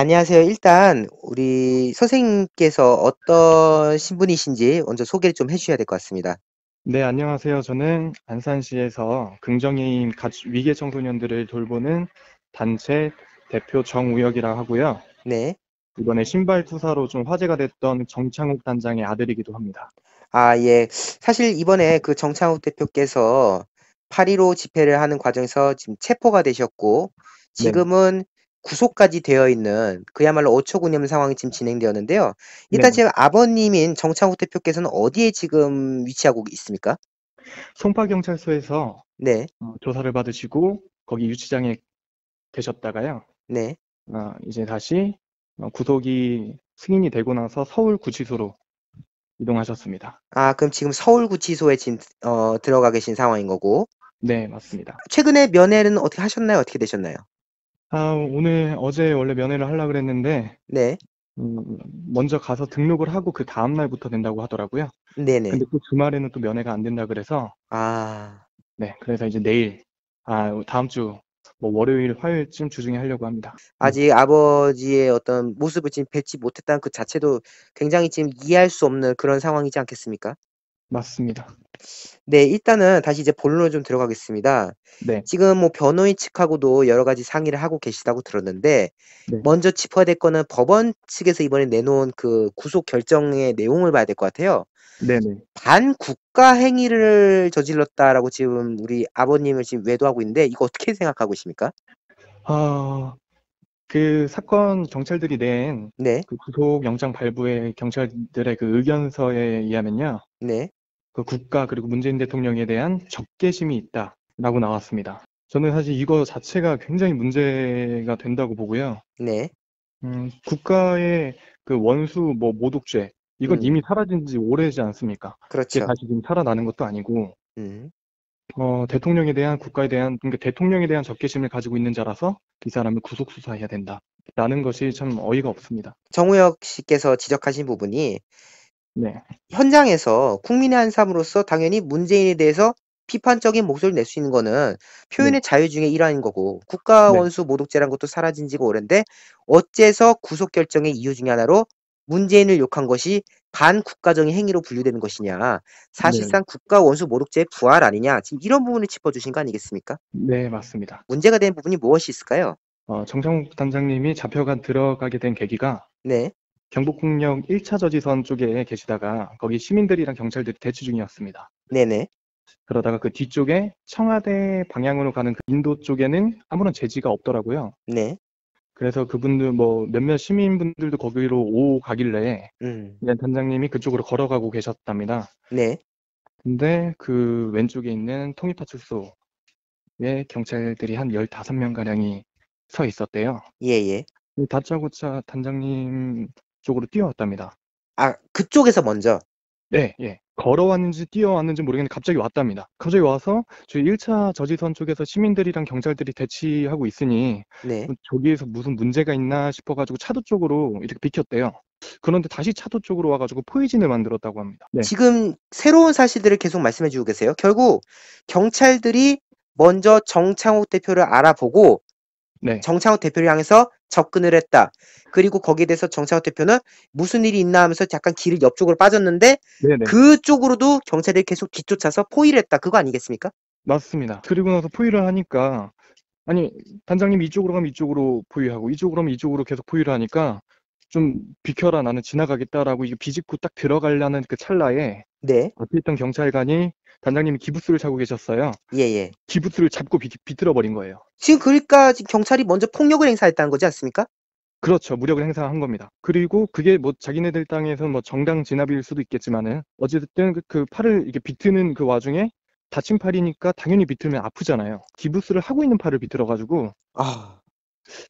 안녕하세요. 일단 우리 선생님께서 어떤 신분이신지 먼저 소개를 좀 해주셔야 될 것 같습니다. 네, 안녕하세요. 저는 안산시에서 긍정의인 가치- 위계 청소년들을 돌보는 단체 대표 정우혁이라 하고요. 네. 이번에 신발 투사로 좀 화제가 됐던 정창욱 단장의 아들이기도 합니다. 아, 예. 사실 이번에 그 정창욱 대표께서 8.15 집회를 하는 과정에서 지금 체포가 되셨고, 네, 지금은 구속까지 되어 있는 그야말로 어처구니 없는 상황이 지금 진행되었는데요. 일단 네. 지금 아버님인 정창욱 대표께서는 어디에 지금 위치하고 있습니까? 송파경찰서에서 네, 어, 조사를 받으시고 거기 유치장에 계셨다가요. 네. 어, 이제 다시 어, 구속이 승인이 되고 나서 서울구치소로 이동하셨습니다. 아, 그럼 지금 서울구치소에 지금 어, 들어가 계신 상황인 거고, 네, 맞습니다. 최근에 면회는 어떻게 하셨나요? 어떻게 되셨나요? 아, 오늘 어제 원래 면회를 하려고 그랬는데 네, 음, 먼저 가서 등록을 하고 그 다음 날부터 된다고 하더라고요. 네네. 근데 또 주말에는 또 면회가 안 된다 그래서 아, 네, 그래서 이제 내일 아, 다음 주 뭐 월요일, 화요일쯤 주중에 하려고 합니다. 음, 아직 아버지의 어떤 모습을 지금 뵙지 못했다는 그 자체도 굉장히 지금 이해할 수 없는 그런 상황이지 않겠습니까? 맞습니다. 네, 일단은 다시 이제 본론으로 좀 들어가겠습니다. 네, 지금 뭐 변호인 측하고도 여러 가지 상의를 하고 계시다고 들었는데, 네, 먼저 짚어야 될 거는 법원 측에서 이번에 내놓은 그 구속 결정의 내용을 봐야 될 것 같아요. 네, 네. 반국가 행위를 저질렀다라고 지금 우리 아버님을 지금 외도하고 있는데, 이거 어떻게 생각하고 있습니까? 아, 그 사건 경찰들이 낸 네, 그 구속 영장 발부의 경찰들의 그 의견서에 의하면요. 네, 그 국가 그리고 문재인 대통령에 대한 적개심이 있다라고 나왔습니다. 저는 사실 이거 자체가 굉장히 문제가 된다고 보고요. 네, 음, 국가의 그 원수 뭐 모독죄 이건 음, 이미 사라진 지 오래지 않습니까? 그렇죠. 다시 지금 살아나는 것도 아니고 음. 어, 대통령에 대한 국가에 대한 그러니까 대통령에 대한 적개심을 가지고 있는 자라서 이 사람을 구속 수사해야 된다라는 것이 참 어이가 없습니다. 정우혁 씨께서 지적하신 부분이 네, 현장에서 국민의 한 사람으로서 당연히 문재인에 대해서 비판적인 목소리를 낼 수 있는 거는 네, 표현의 자유 중에 일환인 거고 국가 네, 원수 모독죄란 것도 사라진 지가 오랜데 어째서 구속 결정의 이유 중에 하나로 문재인을 욕한 것이 반국가적인 행위로 분류되는 것이냐. 네, 사실상 국가 원수 모독죄의 부활 아니냐. 지금 이런 부분을 짚어주신 거 아니겠습니까? 네, 맞습니다. 문제가 되는 부분이 무엇이 있을까요? 어, 정창욱 단장님이 잡혀가 들어가게 된 계기가 네, 경북폭력 1차 저지선 쪽에 계시다가 거기 시민들이랑 경찰들이 대치 중이었습니다. 네네, 그러다가 그 뒤쪽에 청와대 방향으로 가는 그 인도 쪽에는 아무런 제지가 없더라고요. 네, 그래서 그분들 뭐 몇몇 시민분들도 거기로 오 가길래 음, 그냥 단장님이 그쪽으로 걸어가고 계셨답니다. 네, 근데 그 왼쪽에 있는 통일파출소에 경찰들이 한 15명 가량이 서 있었대요. 예예. 다짜고짜 단장님 쪽으로 뛰어왔답니다. 아, 그쪽에서 먼저. 네, 예. 걸어왔는지 뛰어왔는지 모르겠는데 갑자기 왔답니다. 갑자기 와서 저희 1차 저지선 쪽에서 시민들이랑 경찰들이 대치하고 있으니 네. 뭐 저기에서 무슨 문제가 있나 싶어가지고 차도 쪽으로 이렇게 비켰대요. 그런데 다시 차도 쪽으로 와가지고 포이즌을 만들었다고 합니다. 네, 지금 새로운 사실들을 계속 말씀해 주고 계세요. 결국 경찰들이 먼저 정창욱 대표를 알아보고 네, 정창욱 대표를 향해서 접근을 했다. 그리고 거기에 대해서 정창욱 대표는 무슨 일이 있나 하면서 약간 길을 옆쪽으로 빠졌는데 네네. 그쪽으로도 경찰들이 계속 뒤쫓아서 포위를 했다. 그거 아니겠습니까? 맞습니다. 그리고 나서 포위를 하니까 아니 단장님 이쪽으로 가면 이쪽으로 포위하고 이쪽으로 가면 이쪽으로 계속 포위를 하니까 좀 비켜라 나는 지나가겠다라고 이게 비집고 딱 들어가려는 그 찰나에 네. 앞에 있던 경찰관이 단장님이 기부스를 차고 계셨어요. 예, 예. 기부스를 잡고 비, 비틀어 버린 거예요. 지금 그러니까 지금 경찰이 먼저 폭력을 행사했다는 거지 않습니까? 그렇죠. 무력을 행사한 겁니다. 그리고 그게 뭐 자기네들 땅에서 뭐 정당 진압일 수도 있겠지만은 어쨌든 그, 그 팔을 이렇게 비트는 그 와중에 다친 팔이니까 당연히 비틀면 아프잖아요. 기부스를 하고 있는 팔을 비틀어가지고 아,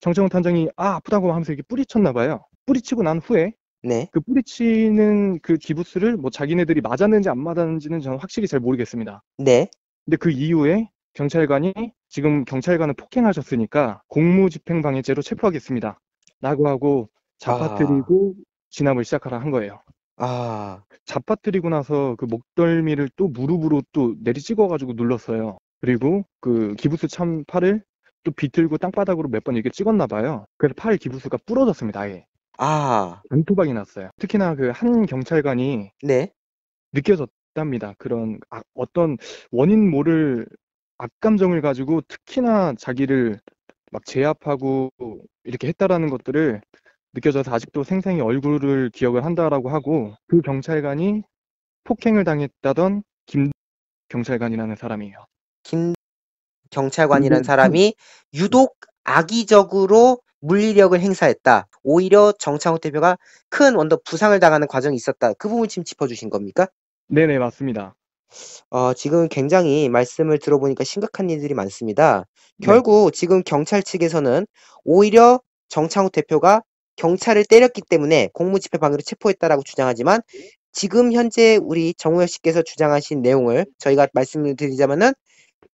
정청훈 단장이 아 아프다고 하면서 이렇게 뿌리쳤나 봐요. 뿌리치고 난 후에 네. 그 뿌리치는 그 기부스를 뭐 자기네들이 맞았는지 안 맞았는지는 저는 확실히 잘 모르겠습니다. 네. 근데 그 이후에 경찰관이 지금 경찰관을 폭행하셨으니까 공무집행방해죄로 체포하겠습니다. 라고 하고 잡아뜨리고 진압을 시작하라 한 거예요. 아, 잡아뜨리고 나서 그 목덜미를 또 무릎으로 또 내리 찍어가지고 눌렀어요. 그리고 그 기부스 참 팔을 또 비틀고 땅바닥으로 몇 번 이렇게 찍었나 봐요. 그래서 팔 기부수가 부러졌습니다. 아예. 아, 단토박이 났어요. 특히나 그 한 경찰관이 네. 느껴졌답니다. 그런 아- 어떤 원인 모를 악감정을 가지고 특히나 자기를 막 제압하고 이렇게 했다라는 것들을 느껴져서 아직도 생생히 얼굴을 기억을 한다라고 하고 그 경찰관이 폭행을 당했다던 김 경찰관이라는 사람이에요. 김 경찰관이라는 김- 사람이 유독 악의적으로 물리력을 행사했다. 오히려 정창훈 대표가 큰 원더 부상을 당하는 과정이 있었다. 그 부분 지금 짚어주신 겁니까? 네네 맞습니다. 어, 지금 굉장히 말씀을 들어보니까 심각한 일들이 많습니다. 네. 결국 지금 경찰 측에서는 오히려 정창훈 대표가 경찰을 때렸기 때문에 공무집행 방해로 체포했다라고 주장하지만 지금 현재 우리 정우혁 씨께서 주장하신 내용을 저희가 말씀을 드리자면은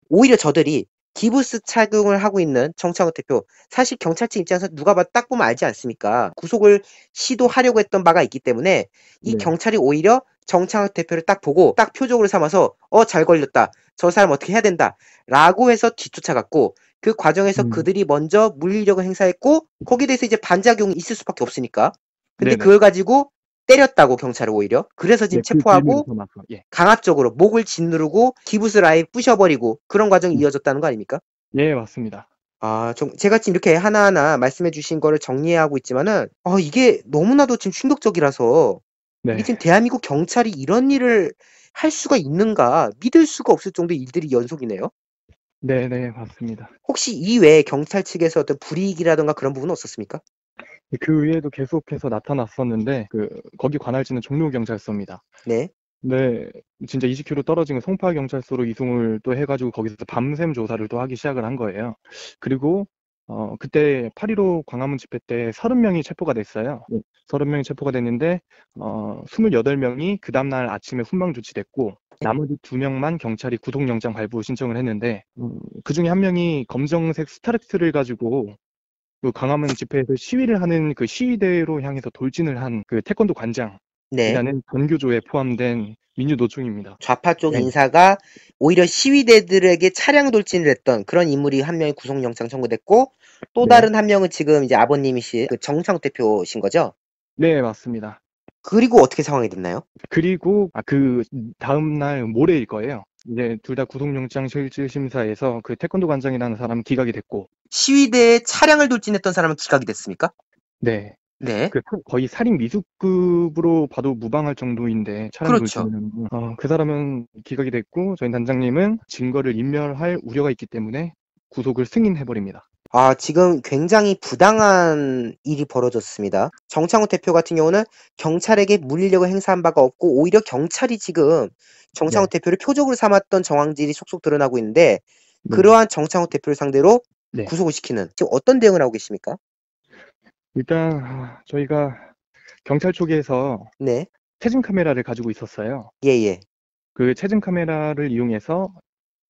오히려 저들이 기부스 착용을 하고 있는 정창훈 대표 사실 경찰 측 입장에서 누가 봐도 딱 보면 알지 않습니까? 구속을 시도하려고 했던 바가 있기 때문에 이 네. 경찰이 오히려 정창훈 대표를 딱 보고 딱 표적으로 삼아서 어 잘 걸렸다 저 사람 어떻게 해야 된다 라고 해서 뒤쫓아갔고 그 과정에서 음. 그들이 먼저 물리력을 행사했고 거기에 대해서 이제 반작용이 있을 수밖에 없으니까 근데 네네. 그걸 가지고 때렸다고 경찰을 오히려 그래서 지금 네, 그 체포하고 담아서, 예. 강압적으로 목을 짓누르고 기부스를 아예 부셔버리고 그런 과정이 음. 이어졌다는 거 아닙니까? 예 맞습니다. 아, 좀 제가 지금 이렇게 하나하나 말씀해 주신 거를 정리하고 있지만은 어, 이게 너무나도 지금 충격적이라서 네. 이게 지금 대한민국 경찰이 이런 일을 할 수가 있는가 믿을 수가 없을 정도의 일들이 연속이네요. 네네 맞습니다. 혹시 이 외에 경찰 측에서 어떤 불이익이라던가 그런 부분은 없었습니까? 그 외에도 계속해서 나타났었는데 그 거기 관할지는 종로 경찰서입니다. 네. 네, 진짜 20km 떨어진 송파 경찰서로 이송을 또 해가지고 거기서 밤샘 조사를 또 하기 시작을 한 거예요. 그리고 어 그때 8.15 광화문 집회 때 30명이 체포가 됐어요. 30명이 체포가 됐는데 어 28명이 그 다음날 아침에 훈방 조치됐고 나머지 2명만 경찰이 구속영장 발부 신청을 했는데 음, 그 중에 한 명이 검정색 스타렉스를 가지고 그 광화문 집회에서 시위를 하는 그 시위대로 향해서 돌진을 한 그 태권도 관장 네. 이라는 전교조에 포함된 민주노총입니다. 좌파 쪽 네. 인사가 오히려 시위대들에게 차량 돌진을 했던 그런 인물이 한 명이 구속영장 청구됐고 또 네. 다른 한 명은 지금 이제 아버님이신 그 정창 대표신 거죠? 네, 맞습니다. 그리고 어떻게 상황이 됐나요? 그리고 아, 그 다음 날 모레일 거예요. 이제 둘 다 구속영장 실질 심사에서 그 태권도 관장이라는 사람 기각이 됐고, 시위대에 차량을 돌진했던 사람은 기각이 됐습니까? 네, 네. 그 사- 거의 살인 미수급으로 봐도 무방할 정도인데 차량 그렇죠. 돌진은 어, 그 사람은 기각이 됐고 저희 단장님은 증거를 인멸할 우려가 있기 때문에 구속을 승인해 버립니다. 아, 지금 굉장히 부당한 일이 벌어졌습니다. 정창훈 대표 같은 경우는 경찰에게 물리력을 행사한 바가 없고 오히려 경찰이 지금 정창훈 네. 대표를 표적으로 삼았던 정황들이 속속 드러나고 있는데 네. 그러한 정창훈 대표를 상대로 네. 구속을 시키는 지금 어떤 대응을 하고 계십니까? 일단 아, 저희가 경찰 쪽에서 네. 체증 카메라를 가지고 있었어요. 예, 예. 그 체증 카메라를 이용해서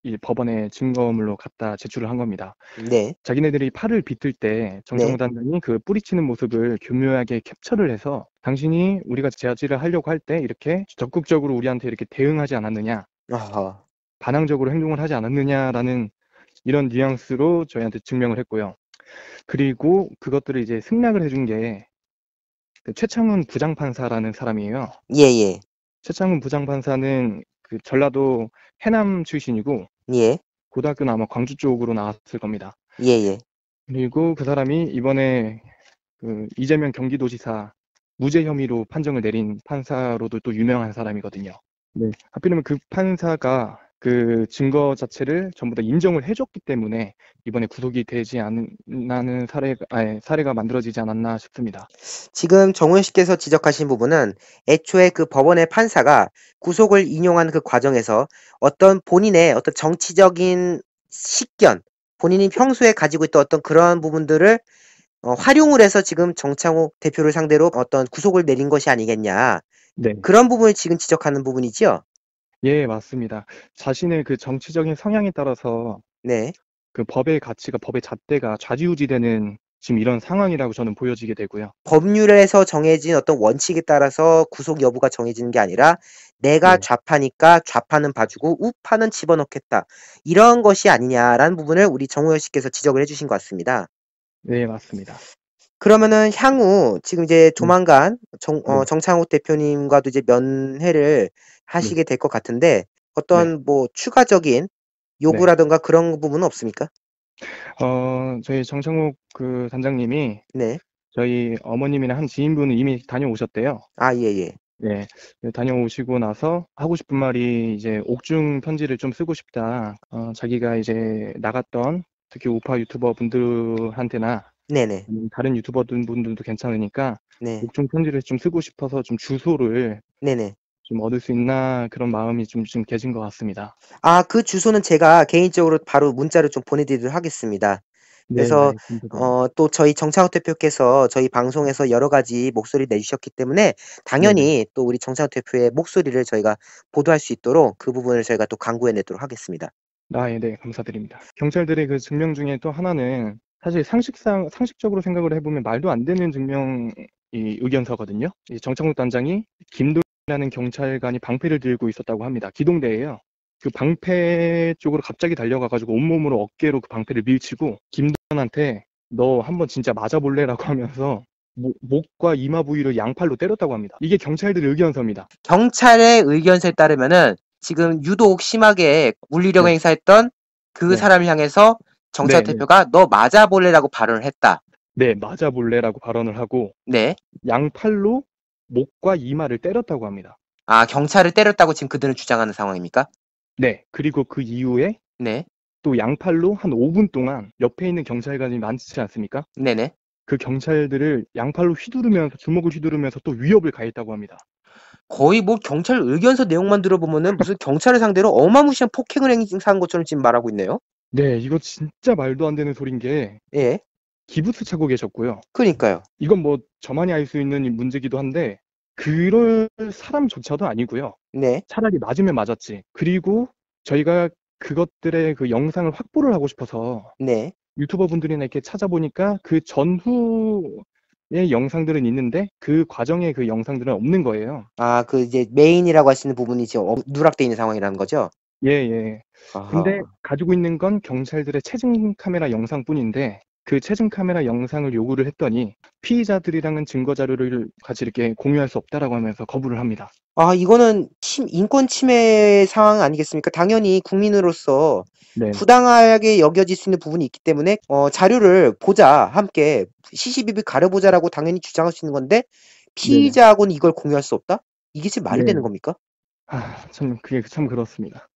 이 법원에 증거물로 갖다 제출을 한 겁니다. 네. 자기네들이 팔을 비틀 때 정정우 단장이 그 뿌리치는 모습을 교묘하게 캡처를 해서 당신이 우리가 제아질을 하려고 할 때 이렇게 적극적으로 우리한테 이렇게 대응하지 않았느냐, 아하. 반항적으로 행동을 하지 않았느냐라는 이런 뉘앙스로 저희한테 증명을 했고요. 그리고 그것들을 이제 승낙을 해준 게 그 최창훈 부장판사라는 사람이에요. 예, 예. 최창훈 부장판사는 그 전라도 해남 출신이고 예. 고등학교는 아마 광주 쪽으로 나왔을 겁니다. 예, 예. 그리고 그 사람이 이번에 그 이재명 경기도지사 무죄 혐의로 판정을 내린 판사로도 또 유명한 사람이거든요. 네. 하필이면 그 판사가 그 증거 자체를 전부 다 인정을 해줬기 때문에 이번에 구속이 되지 않는 사례가, 아니, 사례가 만들어지지 않았나 싶습니다. 지금 정우현 씨께서 지적하신 부분은 애초에 그 법원의 판사가 구속을 인용한 그 과정에서 어떤 본인의 어떤 정치적인 식견, 본인이 평소에 가지고 있던 어떤 그런 부분들을 어, 활용을 해서 지금 정창호 대표를 상대로 어떤 구속을 내린 것이 아니겠냐. 네. 그런 부분을 지금 지적하는 부분이지요. 예, 맞습니다. 자신의 그 정치적인 성향에 따라서 네. 그 법의 가치가 법의 잣대가 좌지우지되는 지금 이런 상황이라고 저는 보여지게 되고요. 법률에서 정해진 어떤 원칙에 따라서 구속 여부가 정해지는 게 아니라 내가 네. 좌파니까 좌파는 봐주고 우파는 집어넣겠다. 이런 것이 아니냐라는 부분을 우리 정우열 씨께서 지적을 해주신 것 같습니다. 네, 맞습니다. 그러면은 향후 지금 이제 조만간 정, 어, 네. 정창욱 대표님과도 이제 면회를 하시게 될 것 같은데 어떤 뭐 추가적인 요구라든가 그런 부분은 없습니까? 어, 저희 정창욱 그 단장님이 네. 저희 어머님이나 한 지인분은 이미 다녀오셨대요. 아, 예, 예. 네, 다녀오시고 나서 하고 싶은 말이 이제 옥중 편지를 좀 쓰고 싶다. 어, 자기가 이제 나갔던 특히 우파 유튜버 분들한테나 네네. 아니면 다른 유튜버 분들도 괜찮으니까 네. 옥중 편지를 좀 쓰고 싶어서 좀 주소를 네네. 좀 얻을 수 있나 그런 마음이 좀, 좀 계신 것 같습니다. 아, 그 주소는 제가 개인적으로 바로 문자로 좀 보내드리도록 하겠습니다. 그래서, 네, 알겠습니다. 어, 또 저희 정창훈 대표께서 저희 방송에서 여러 가지 목소리 내주셨기 때문에 당연히 또 우리 정창훈 대표의 목소리를 저희가 보도할 수 있도록 그 부분을 저희가 또 강구해 내도록 하겠습니다. 아, 예, 네, 감사드립니다. 경찰들의 그 증명 중에 또 하나는 사실 상식상, 상식적으로 생각을 해보면 말도 안 되는 증명, 이 의견서거든요. 이 정창욱 단장이 김도라는 경찰관이 방패를 들고 있었다고 합니다. 기동대예요. 그 방패 쪽으로 갑자기 달려가가지고 온몸으로 어깨로 그 방패를 밀치고 김도한테 너 한번 진짜 맞아볼래라고 하면서 목, 목과 이마 부위를 양팔로 때렸다고 합니다. 이게 경찰들의 의견서입니다. 경찰의 의견서에 따르면은 지금 유독 심하게 물리력 네. 행사했던 그 네. 사람을 향해서 네, 네. 대표가 너 맞아볼래라고 발언을 했다. 네, 맞아볼래라고 발언을 하고 네. 양팔로 목과 이마를 때렸다고 합니다. 아, 경찰을 때렸다고 지금 그들은 주장하는 상황입니까? 네, 그리고 그 이후에 네. 또 양팔로 한 5분 동안 옆에 있는 경찰관이 많지 않습니까? 네네. 그 경찰들을 양팔로 휘두르면서 주먹을 휘두르면서 또 위협을 가했다고 합니다. 거의 뭐 경찰 의견서 내용만 들어보면은 무슨 경찰을 상대로 어마무시한 폭행을 행사한 것처럼 지금 말하고 있네요. 네, 이거 진짜 말도 안 되는 소린 게 예. 기부스 차고 계셨고요. 그러니까요. 이건 뭐 저만이 알 수 있는 문제기도 한데 그럴 사람조차도 아니고요. 네. 차라리 맞으면 맞았지. 그리고 저희가 그것들의 그 영상을 확보를 하고 싶어서 네. 유튜버 분들이나 이렇게 찾아보니까 그 전후의 영상들은 있는데 그 과정의 그 영상들은 없는 거예요. 아, 그 이제 메인이라고 하시는 부분이 지금 어- 누락돼 있는 상황이라는 거죠? 예, 예. 아하. 근데 가지고 있는 건 경찰들의 체증 카메라 영상뿐인데 그 체증 카메라 영상을 요구를 했더니 피의자들이랑은 증거 자료를 같이 이렇게 공유할 수 없다라고 하면서 거부를 합니다. 아, 이거는 침, 인권 침해 상황 아니겠습니까? 당연히 국민으로서 네. 부당하게 여겨질 수 있는 부분이 있기 때문에 어, 자료를 보자, 함께 CCTV 가려보자라고 당연히 주장할 수 있는 건데 피의자하고는 이걸 공유할 수 없다? 이게 지금 말이 네. 되는 겁니까? 아, 참 그게 참 그렇습니다.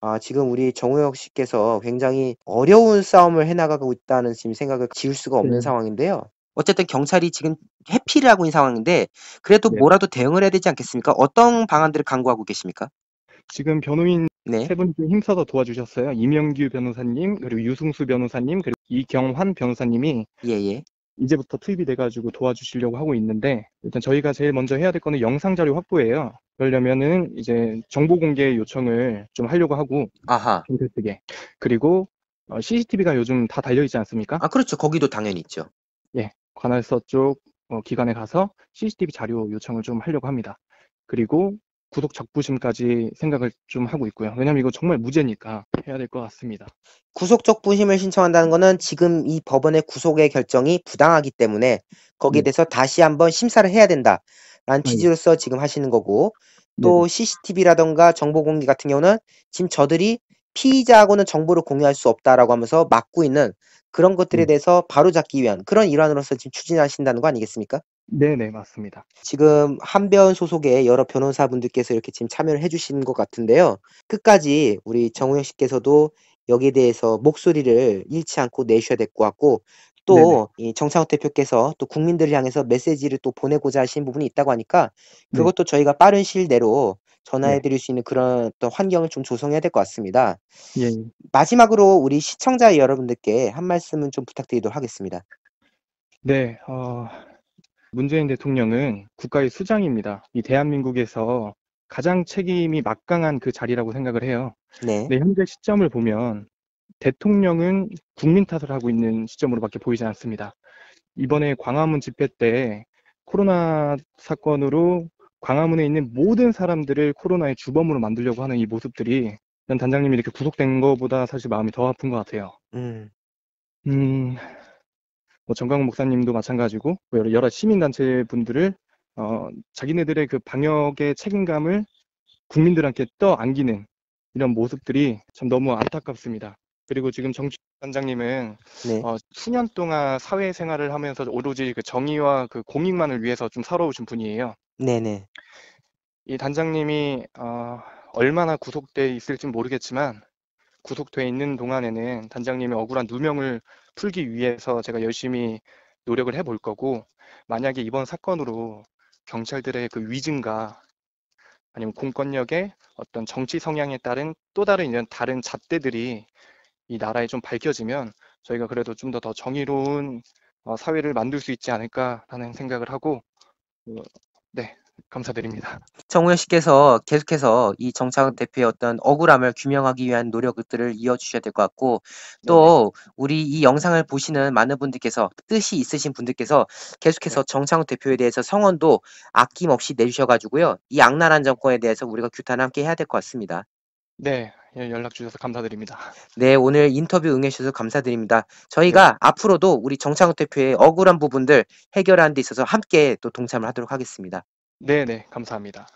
아, 지금 우리 정우혁 씨께서 굉장히 어려운 싸움을 해나가고 있다는 지금 생각을 지울 수가 없는 네. 상황인데요. 어쨌든 경찰이 지금 회피를 하고 있는 상황인데 그래도 네. 뭐라도 대응을 해야 되지 않겠습니까? 어떤 방안들을 강구하고 계십니까? 지금 변호인 네. 세 분이 힘써서 도와주셨어요. 이명규 변호사님, 그리고 유승수 변호사님, 그리고 이경환 변호사님이 예, 예. 이제부터 투입이 돼가지고 도와주시려고 하고 있는데 일단 저희가 제일 먼저 해야 될 거는 영상 자료 확보예요. 그러려면은 이제 정보 공개 요청을 좀 하려고 하고 아하. 경찰 측에 그리고 어, CCTV가 요즘 다 달려 있지 않습니까? 아, 그렇죠. 거기도 당연히 있죠. 관할서 쪽 어, 기관에 가서 CCTV 자료 요청을 좀 하려고 합니다. 그리고 구속 적부심까지 생각을 좀 하고 있고요. 왜냐면 이거 정말 무죄니까 해야 될 것 같습니다. 구속 적 부심을 신청한다는 거는 지금 이 법원의 구속의 결정이 부당하기 때문에 거기에 네. 대해서 다시 한번 심사를 해야 된다라는 네. 취지로서 지금 하시는 거고 또 CCTV라던가 정보 공개 같은 경우는 지금 저들이 피의자하고는 정보를 공유할 수 없다라고 하면서 막고 있는 그런 것들에 네. 대해서 바로잡기 위한 그런 일환으로서 지금 추진하신다는 거 아니겠습니까? 네네 맞습니다. 지금 한변 소속의 여러 변호사분들께서 이렇게 지금 참여를 해주시는 것 같은데요. 끝까지 우리 정우영 씨께서도 여기에 대해서 목소리를 잃지 않고 내셔야 될 것 같고 네네. 또 이 정창욱 대표께서 또 국민들을 향해서 메시지를 또 보내고자 하시는 부분이 있다고 하니까 네. 그것도 저희가 빠른 시일 내로 전화해 네. 드릴 수 있는 그런 어떤 환경을 좀 조성해야 될 것 같습니다. 예. 마지막으로 우리 시청자 여러분들께 한 말씀은 좀 부탁드리도록 하겠습니다. 네, 어, 문재인 대통령은 국가의 수장입니다. 이 대한민국에서 가장 책임이 막강한 그 자리라고 생각을 해요. 네. 네, 현재 시점을 보면 대통령은 국민 탓을 하고 있는 시점으로밖에 보이지 않습니다. 이번에 광화문 집회 때 코로나 사건으로 광화문에 있는 모든 사람들을 코로나의 주범으로 만들려고 하는 이 모습들이 전 단장님이 이렇게 구속된 것보다 사실 마음이 더 아픈 것 같아요. 음, 음, 뭐 정광훈 목사님도 마찬가지고 뭐 여러, 여러 시민단체 분들을 어, 자기네들의 그 방역의 책임감을 국민들한테 떠안기는 이런 모습들이 참 너무 안타깝습니다. 그리고 지금 정치 단장님은 네. 어, 수년 동안 사회 생활을 하면서 오로지 그 정의와 그 공익만을 위해서 좀 살아오신 분이에요. 네네. 이 단장님이 어, 얼마나 구속돼 있을지 모르겠지만 구속돼 있는 동안에는 단장님의 억울한 누명을 풀기 위해서 제가 열심히 노력을 해볼 거고 만약에 이번 사건으로 경찰들의 그 위증과 아니면 공권력의 어떤 정치 성향에 따른 또 다른 이런 다른 잣대들이 이 나라에 좀 밝혀지면 저희가 그래도 좀 더 더 정의로운 어, 사회를 만들 수 있지 않을까라는 생각을 하고 어, 네 감사드립니다. 정우영 씨께서 계속해서 이 정창훈 대표의 어떤 억울함을 규명하기 위한 노력들을 이어주셔야 될 것 같고 또 우리 이 영상을 보시는 많은 분들께서 뜻이 있으신 분들께서 계속해서 정창훈 대표에 대해서 성원도 아낌없이 내주셔가지고요 이 악랄한 정권에 대해서 우리가 규탄 함께 해야 될 것 같습니다. 네 예, 연락 주셔서 감사드립니다. 네 오늘 인터뷰 응해주셔서 감사드립니다. 저희가 앞으로도 우리 정창훈 대표의 억울한 부분들 해결하는 데 있어서 함께 또 동참을 하도록 하겠습니다. 네, 네, 감사합니다.